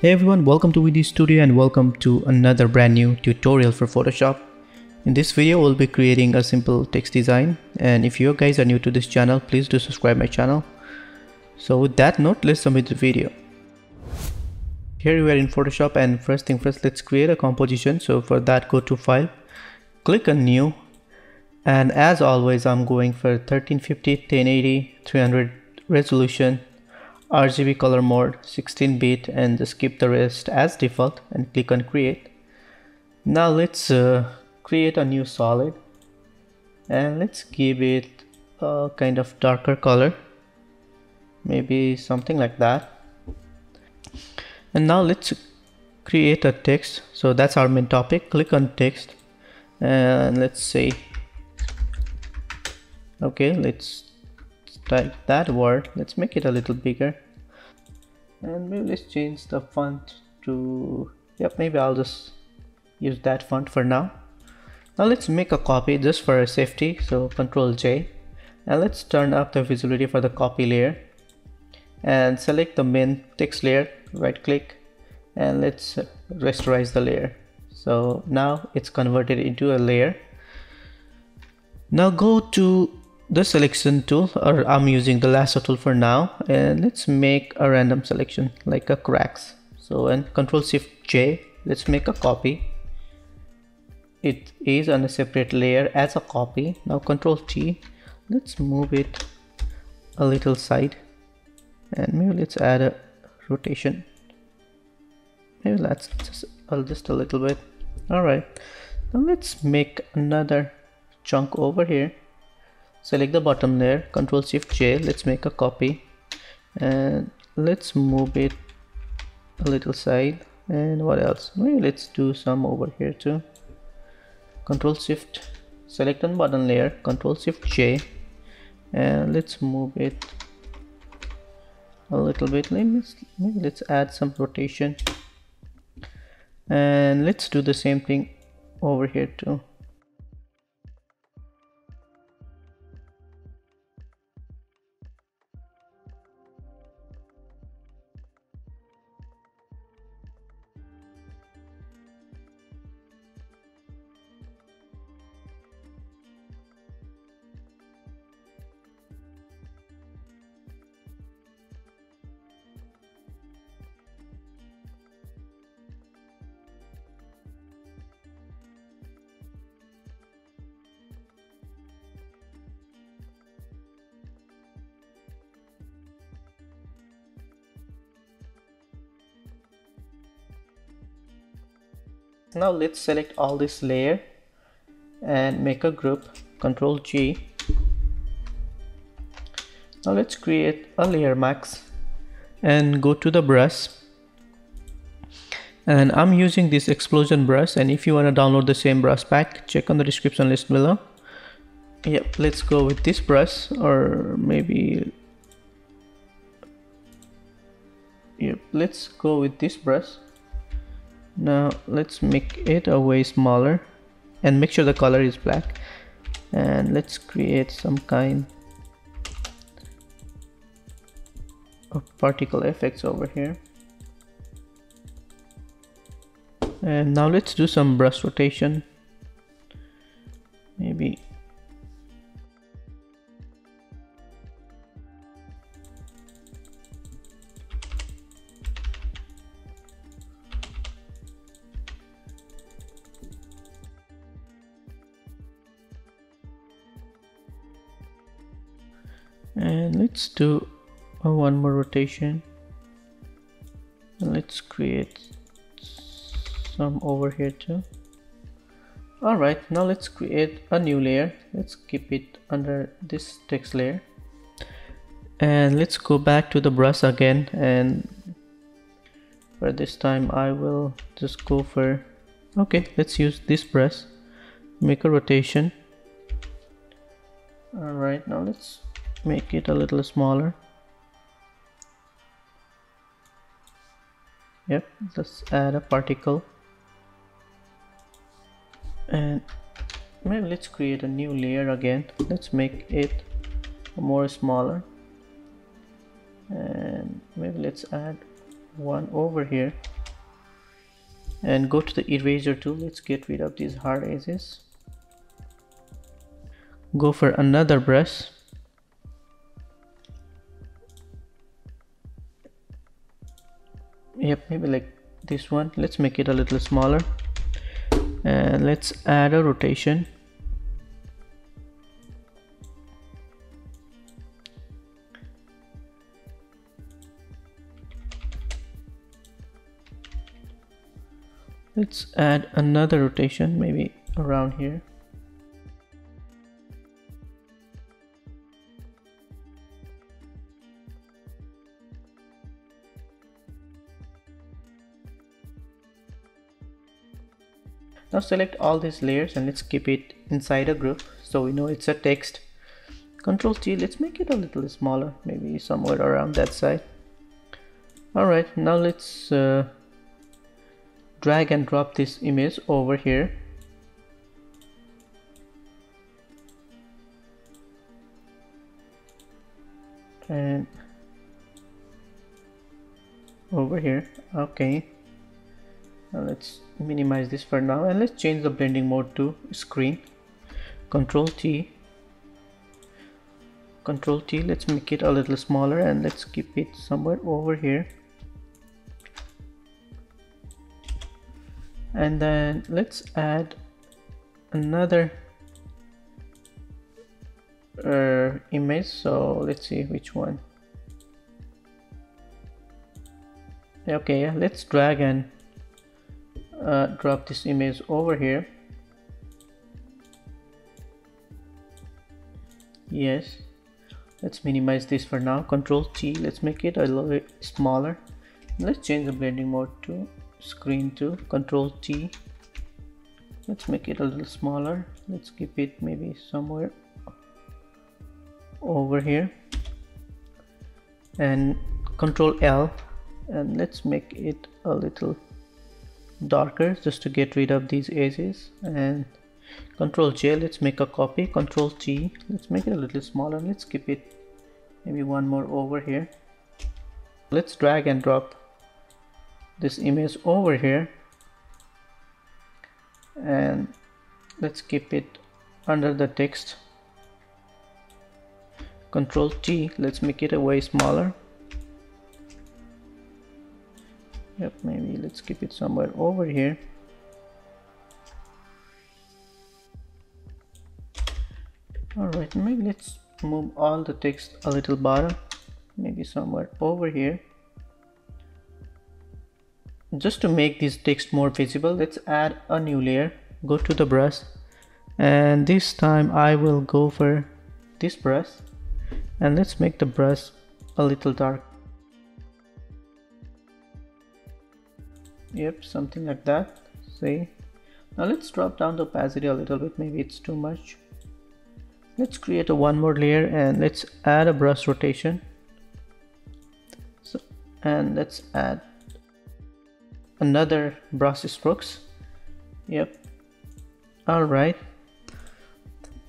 Hey everyone, welcome to Windy Studio and welcome to another brand new tutorial for Photoshop. In this video, we'll be creating a simple text design and if you guys are new to this channel, please do subscribe my channel. So with that note, let's submit the video. Here we are in Photoshop and first thing first, let's create a composition. So for that, go to File, click on New and as always, I'm going for 1350, 1080, 300 resolution RGB color mode 16 bit and just keep the rest as default and click on create. Now let's uh, create a new solid. And let's give it a kind of darker color. Maybe something like that. And now let's create a text. So that's our main topic. Click on text. And let's say okay let's that word let's make it a little bigger. And maybe let's change the font to yep maybe I'll just use that font for now. Now let's make a copy just for safety so control J. And let's turn up the visibility for the copy layer. And select the main text layer right click and let's rasterize the layer. So now it's converted into a layer. Now go to the selection tool or I'm using the lasso tool for now and let's make a random selection like a cracks. So and control shift J let's make a copy. It is on a separate layer as a copy. Now control T let's move it a little side and maybe let's add a rotation. Maybe that's just, uh, just a little bit. All right. Now let's make another chunk over here select the bottom layer control shift j let's make a copy. And let's move it a little side. And what else? Maybe let's do some over here too. Control shift select on bottom layer control shift j. And let's move it a little bit. Let's maybe let's add some rotation. And let's do the same thing over here too now let's select all this layer and make a group control G. Now let's create a layer mask and go to the brush. And I'm using this explosion brush and if you want to download the same brush pack check on the description list below. Yep let's go with this brush or maybe yep let's go with this brush now let's make it a way smaller and make sure the color is black. And let's create some kind of particle effects over here. And now let's do some brush rotation. Maybe and let's do one more rotation. Let's create some over here too. Alright now let's create a new layer. Let's keep it under this text layer. And let's go back to the brush again. And for this time I will just go for okay let's use this brush. Make a rotation. Alright now let's make it a little smaller. Yep let's add a particle. And maybe let's create a new layer again. Let's make it more smaller. And maybe let's add one over here. And go to the eraser tool. Let's get rid of these hard edges. Go for another brush yep maybe like this one. Let's make it a little smaller. And let's add a rotation. Let's add another rotation maybe around here now select all these layers and let's keep it inside a group. So we know it's a text. Control T let's make it a little smaller maybe somewhere around that side alright now let's uh, drag and drop this image over here. And over here okay now let's minimize this for now and let's change the blending mode to screen. Control T. Control T let's make it a little smaller and let's keep it somewhere over here. And then let's add another uh, image. So let's see which one. Okay let's drag and uh, drop this image over here. Yes. Let's minimize this for now. Control T let's make it a little bit smaller. Let's change the blending mode to screen to control T. Let's make it a little smaller. Let's keep it maybe somewhere over here. And control L and let's make it a little darker just to get rid of these edges. And control J let's make a copy. Control T let's make it a little smaller. Let's keep it maybe one more over here. Let's drag and drop this image over here. And let's keep it under the text. Control T let's make it a way smaller yep maybe let's keep it somewhere over here. Alright maybe let's move all the text a little bottom. Maybe somewhere over here. Just to make this text more visible let's add a new layer. Go to the brush. And this time I will go for this brush. And let's make the brush a little dark yep something like that. See? Now let's drop down the opacity a little bit. Maybe it's too much. Let's create a one more layer and let's add a brush rotation. So and let's add another brush strokes. Yep. All right.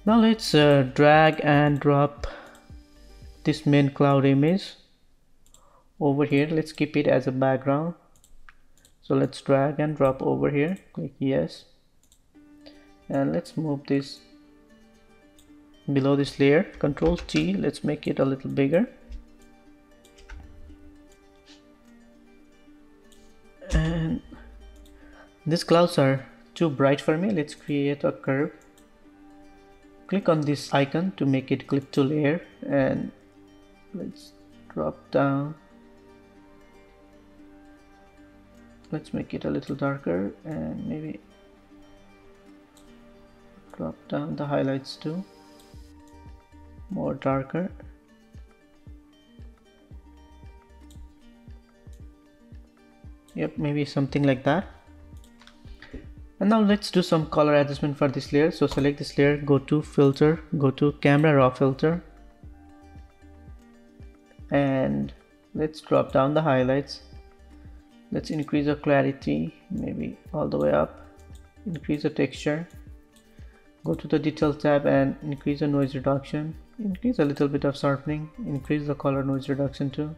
Now let's uh, drag and drop this main cloud image over here. Let's keep it as a background so let's drag and drop over here. Click yes. And let's move this below this layer. Control T let's make it a little bigger. And these clouds are too bright for me. Let's create a curve. Click on this icon to make it clip to layer. And let's drop down let's make it a little darker and maybe drop down the highlights too. More darker. Yep maybe something like that. And now let's do some color adjustment for this layer. So select this layer go to filter go to camera raw filter. And let's drop down the highlights let's increase the clarity maybe all the way up. Increase the texture. Go to the detail tab and increase the noise reduction. Increase a little bit of sharpening. Increase the color noise reduction too.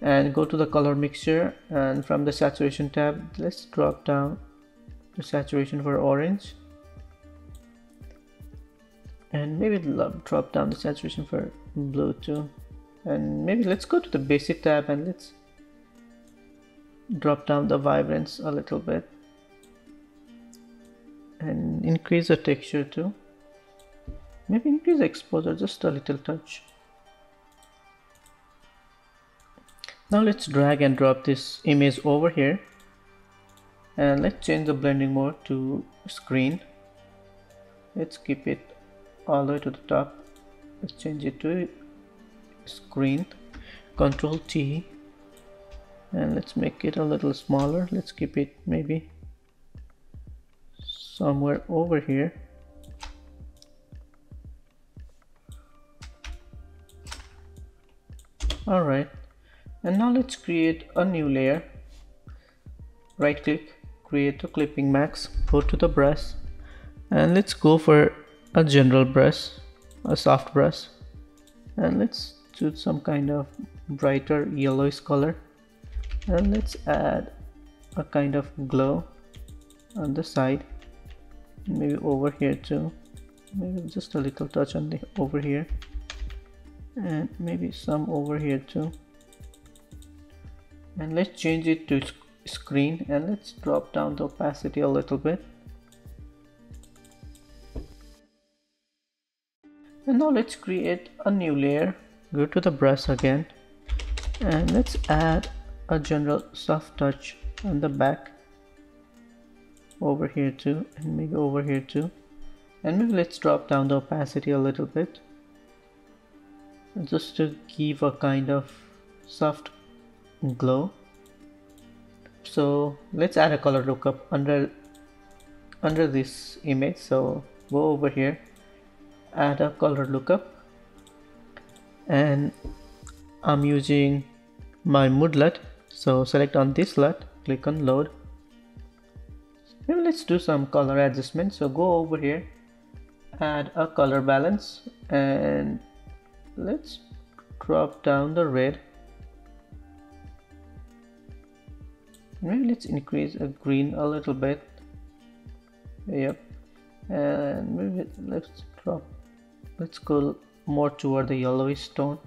And go to the color mixture and from the saturation tab let's drop down the saturation for orange. And maybe drop down the saturation for blue too. And maybe let's go to the basic tab and let's drop down the vibrance a little bit and increase the texture too. Maybe increase exposure just a little touch. Now let's drag and drop this image over here and let's change the blending mode to screen. Let's keep it all the way to the top. Let's change it to screen. Control T and let's make it a little smaller. Let's keep it maybe somewhere over here. Alright and now let's create a new layer. Right click create a clipping mask go to the brush and let's go for a general brush a soft brush. And let's choose some kind of brighter yellowish color and let's add a kind of glow on the side. Maybe over here too. Maybe just a little touch on the over here. And maybe some over here too. And let's change it to screen and let's drop down the opacity a little bit. And now let's create a new layer. Go to the brush again. And let's add a general soft touch on the back over here too and maybe over here too. And maybe let's drop down the opacity a little bit. Just to give a kind of soft glow. So let's add a color lookup under under this image. So go over here add a color lookup and I'm using my mood LUT so select on this LUT click on load. Maybe let's do some color adjustment. So go over here add a color balance and let's drop down the red. Maybe let's increase a green a little bit. Yep. And maybe let's drop let's go more toward the yellowish tone.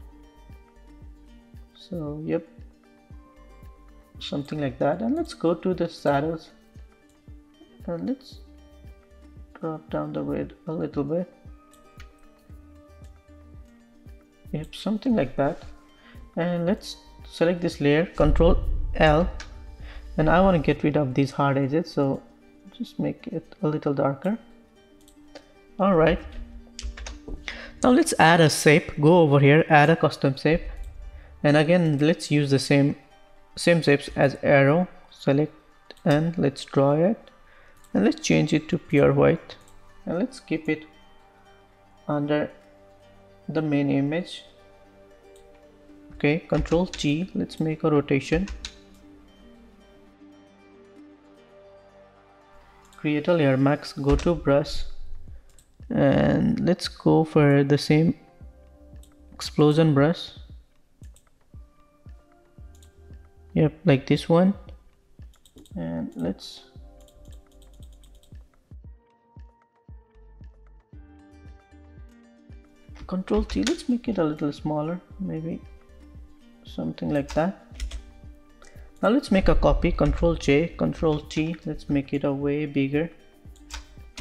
So yep something like that. And let's go to the shadows and uh, let's drop down the red a little bit. Yep something like that. And let's select this layer control L. And I want to get rid of these hard edges so just make it a little darker. Alright now let's add a shape. Go over here add a custom shape. And again let's use the same same shapes as arrow. Select and let's draw it. And let's change it to pure white. And let's keep it under the main image. Okay control G. Let's make a rotation. Create a layer mask. Go to brush. And let's go for the same explosion brush yep like this one. And let's control T. Let's make it a little smaller maybe something like that. Now let's make a copy control J control T. Let's make it a way bigger.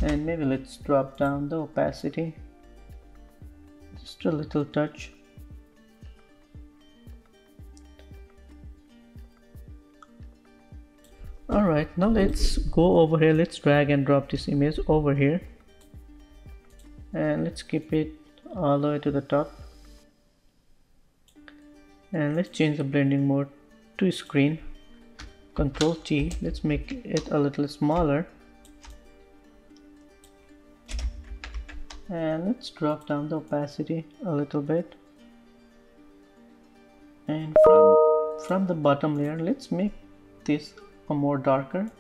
And maybe let's drop down the opacity. Just a little touch alright now let's go over here. Let's drag and drop this image over here. And let's keep it all the way to the top. And let's change the blending mode to screen. Control T. Let's make it a little smaller. And let's drop down the opacity a little bit. And from from the bottom layer let's make this more darker?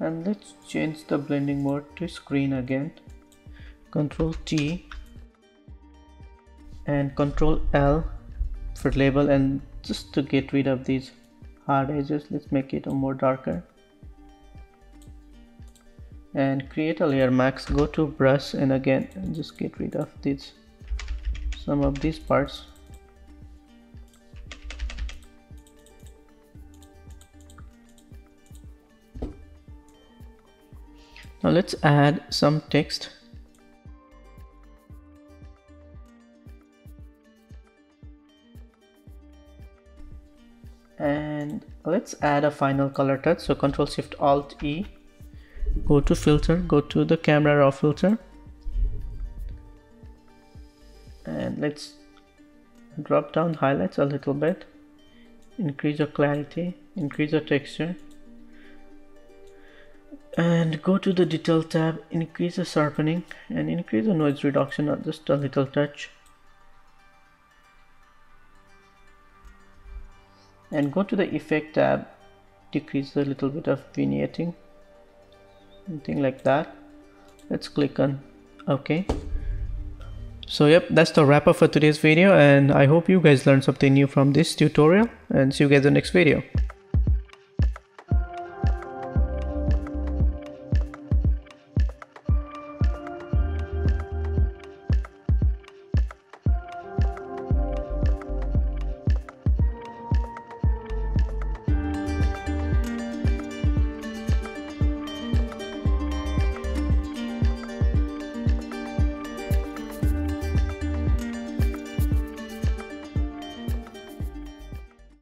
And let's change the blending mode to screen again. Control T and control L for label and just to get rid of these hard edges let's make it a more darker and create a layer mask go to brush and again just get rid of these some of these parts. Now let's add some text. And let's add a final color touch so control shift alt e go to filter go to the camera raw filter. And let's drop down highlights a little bit. Increase the clarity increase the texture. And go to the detail tab increase the sharpening and increase the noise reduction just a little touch. And go to the effect tab decrease a little bit of vignetting something like that. Let's click on ok. So yep that's the wrap up for today's video and i hope you guys learned something new from this tutorial and see you guys in the next video